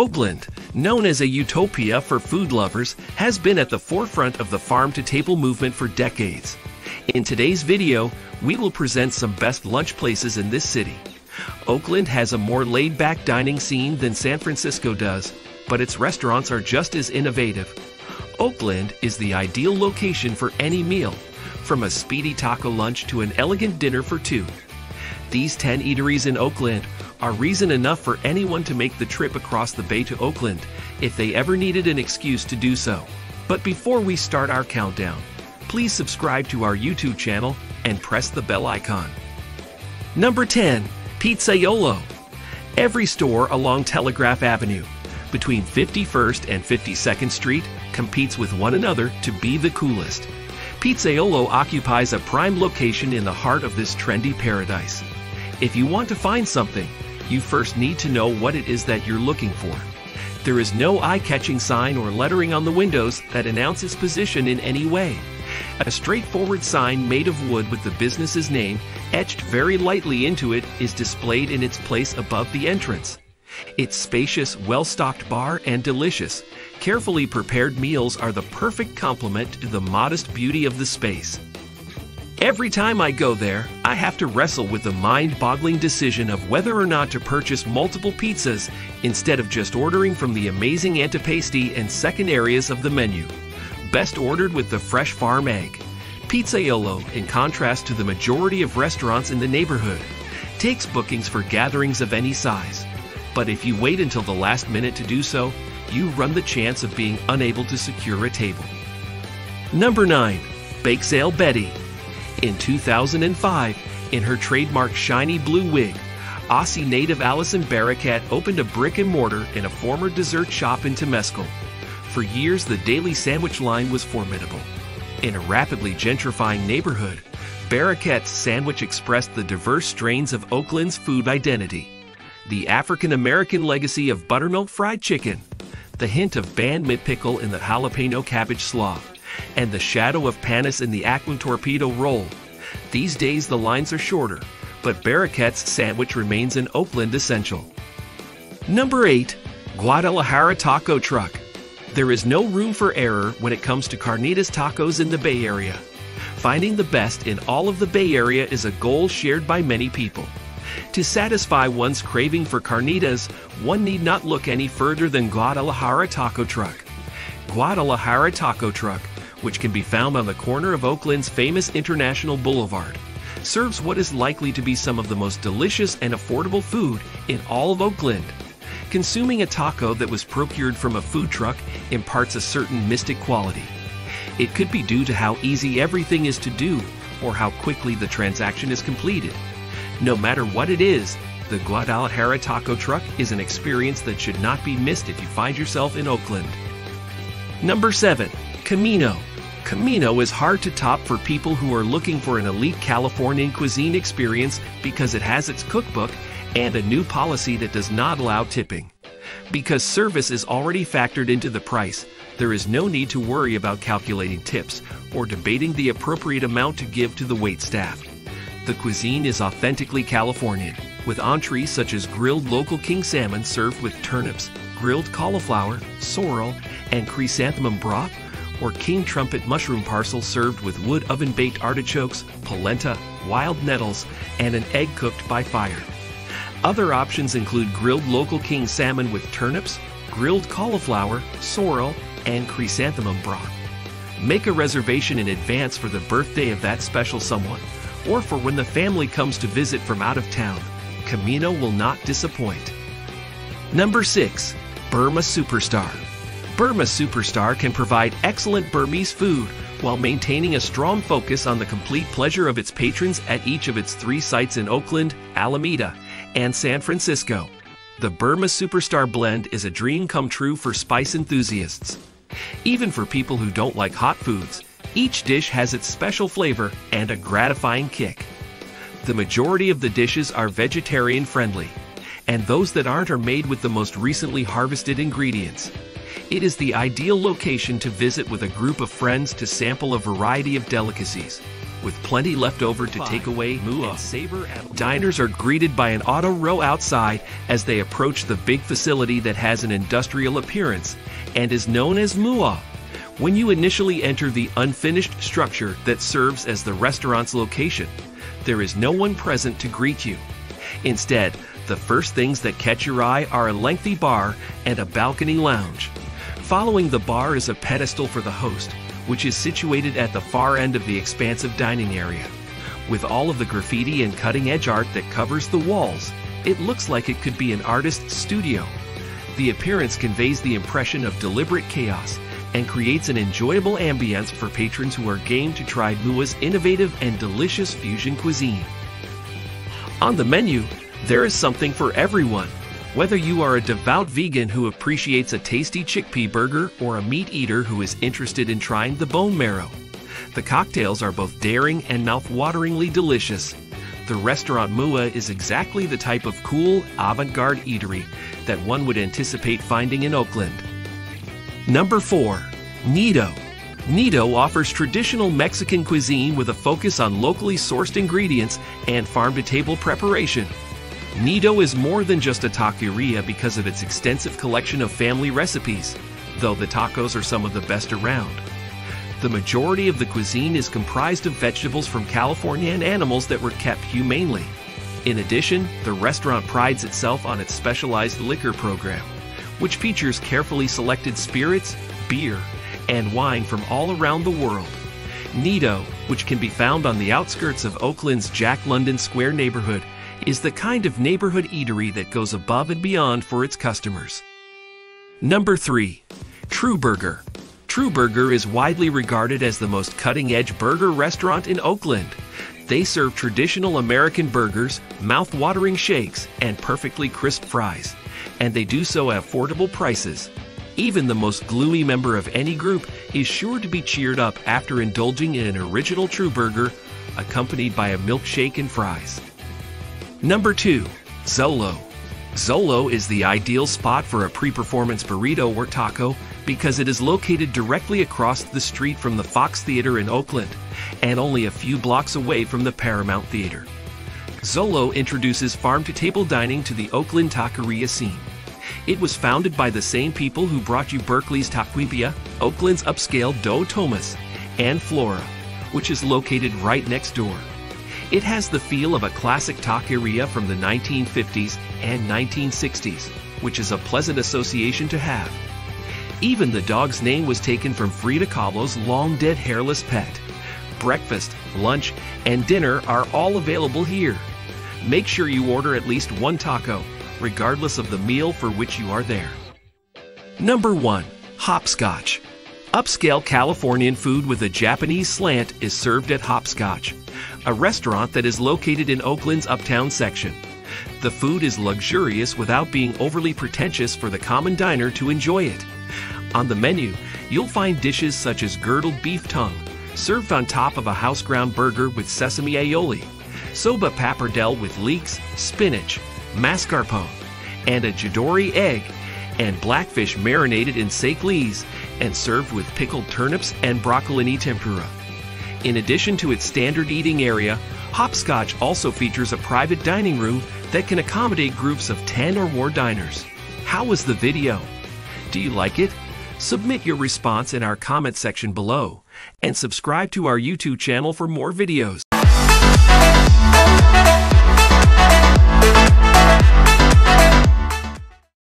Oakland, known as a utopia for food lovers, has been at the forefront of the farm to table movement for decades. In today's video, we will present some best lunch places in this city. Oakland has a more laid back dining scene than San Francisco does, but its restaurants are just as innovative. Oakland is the ideal location for any meal, from a speedy taco lunch to an elegant dinner for two. These 10 eateries in Oakland are reason enough for anyone to make the trip across the bay to Oakland if they ever needed an excuse to do so. But before we start our countdown, please subscribe to our YouTube channel and press the bell icon. Number 10, Pizzaiolo. Every store along Telegraph Avenue, between 51st and 52nd Street, competes with one another to be the coolest. Pizzaiolo occupies a prime location in the heart of this trendy paradise. If you want to find something, you first need to know what it is that you're looking for. There is no eye-catching sign or lettering on the windows that announces position in any way. A straightforward sign made of wood with the business's name etched very lightly into it is displayed in its place above the entrance. Its spacious, well-stocked bar and delicious, carefully prepared meals are the perfect complement to the modest beauty of the space. Every time I go there, I have to wrestle with the mind boggling decision of whether or not to purchase multiple pizzas instead of just ordering from the amazing antipasti and second areas of the menu. Best ordered with the fresh farm egg. Pizzaiolo, in contrast to the majority of restaurants in the neighborhood, takes bookings for gatherings of any size. But if you wait until the last minute to do so, you run the chance of being unable to secure a table. Number 9. Bake Sale Betty. In 2005, in her trademark shiny blue wig, Aussie native Allison Barakat opened a brick and mortar in a former dessert shop in Temescal. For years, the daily sandwich line was formidable. In a rapidly gentrifying neighborhood, Barakat's sandwich expressed the diverse strains of Oakland's food identity. The African American legacy of buttermilk fried chicken, the hint of banh mi pickle in the jalapeno cabbage slaw, and the shadow of Panisse in the Aquin torpedo roll. These days the lines are shorter, but Barakat's sandwich remains an Oakland essential. Number 8. Guadalajara Taco Truck. There is no room for error when it comes to carnitas tacos in the Bay Area. Finding the best in all of the Bay Area is a goal shared by many people. To satisfy one's craving for carnitas, one need not look any further than Guadalajara Taco Truck. Guadalajara Taco Truck, which can be found on the corner of Oakland's famous International Boulevard, serves what is likely to be some of the most delicious and affordable food in all of Oakland. Consuming a taco that was procured from a food truck imparts a certain mystic quality. It could be due to how easy everything is to do or how quickly the transaction is completed. No matter what it is, the Guadalajara Taco Truck is an experience that should not be missed if you find yourself in Oakland. Number 7. Camino. Camino is hard to top for people who are looking for an elite Californian cuisine experience because it has its cookbook and a new policy that does not allow tipping. Because service is already factored into the price, there is no need to worry about calculating tips or debating the appropriate amount to give to the wait staff. The cuisine is authentically Californian, with entrees such as grilled local king salmon served with turnips, grilled cauliflower, sorrel, and chrysanthemum broth, or king trumpet mushroom parcel served with wood oven baked artichokes, polenta, wild nettles, and an egg cooked by fire. Other options include grilled local king salmon with turnips, grilled cauliflower, sorrel, and chrysanthemum broth. Make a reservation in advance for the birthday of that special someone, or for when the family comes to visit from out of town. Camino will not disappoint. Number 6. Burma Superstar. Burma Superstar can provide excellent Burmese food while maintaining a strong focus on the complete pleasure of its patrons at each of its three sites in Oakland, Alameda, and San Francisco. The Burma Superstar blend is a dream come true for spice enthusiasts. Even for people who don't like hot foods, each dish has its special flavor and a gratifying kick. The majority of the dishes are vegetarian friendly, and those that aren't are made with the most recently harvested ingredients. It is the ideal location to visit with a group of friends to sample a variety of delicacies. with plenty left over to take away and uh, savor at diners are greeted by an auto row outside as they approach the big facility that has an industrial appearance and is known as Mua. When you initially enter the unfinished structure that serves as the restaurant's location, there is no one present to greet you. Instead, the first things that catch your eye are a lengthy bar and a balcony lounge. Following the bar is a pedestal for the host, which is situated at the far end of the expansive dining area. With all of the graffiti and cutting edge art that covers the walls, it looks like it could be an artist's studio. The appearance conveys the impression of deliberate chaos and creates an enjoyable ambience for patrons who are game to try Mua's innovative and delicious fusion cuisine. On the menu, there is something for everyone. Whether you are a devout vegan who appreciates a tasty chickpea burger or a meat eater who is interested in trying the bone marrow, the cocktails are both daring and mouth-wateringly delicious. The restaurant Mua is exactly the type of cool, avant-garde eatery that one would anticipate finding in Oakland. Number 4. Nido. Nido offers traditional Mexican cuisine with a focus on locally sourced ingredients and farm-to-table preparation. Nido is more than just a taqueria because of its extensive collection of family recipes, though the tacos are some of the best around. The majority of the cuisine is comprised of vegetables from California and animals that were kept humanely. In addition, the restaurant prides itself on its specialized liquor program, which features carefully selected spirits, beer, and wine from all around the world. Nido, which can be found on the outskirts of Oakland's Jack London Square neighborhood, is the kind of neighborhood eatery that goes above and beyond for its customers. Number 3. True Burger. True Burger is widely regarded as the most cutting edge burger restaurant in Oakland. They serve traditional American burgers, mouth watering shakes, and perfectly crisp fries. And they do so at affordable prices. Even the most gloomy member of any group is sure to be cheered up after indulging in an original True Burger, accompanied by a milkshake and fries. Number 2. Xolo. Xolo is the ideal spot for a pre-performance burrito or taco because it is located directly across the street from the Fox Theater in Oakland and only a few blocks away from the Paramount Theater. Xolo introduces farm-to-table dining to the Oakland taqueria scene. It was founded by the same people who brought you Berkeley's Tacubaya, Oakland's upscale Doña Tomás, and Flora, which is located right next door. It has the feel of a classic taqueria from the 1950s and 1960s, which is a pleasant association to have. Even the dog's name was taken from Frida Kahlo's long dead hairless pet. Breakfast, lunch, and dinner are all available here. Make sure you order at least one taco, regardless of the meal for which you are there. Number 1. Hopscotch. Upscale Californian food with a Japanese slant is served at Hopscotch a restaurant that is located in Oakland's uptown section. The food is luxurious without being overly pretentious for the common diner to enjoy it. On the menu, you'll find dishes such as girdled beef tongue, served on top of a house ground burger with sesame aioli, soba pappardelle with leeks, spinach, mascarpone, and a jidori egg, and blackfish marinated in sake lees and served with pickled turnips and broccolini tempura. In addition to its standard eating area, Hopscotch also features a private dining room that can accommodate groups of 10 or more diners. How was the video? Do you like it? Submit your response in our comment section below and subscribe to our YouTube channel for more videos.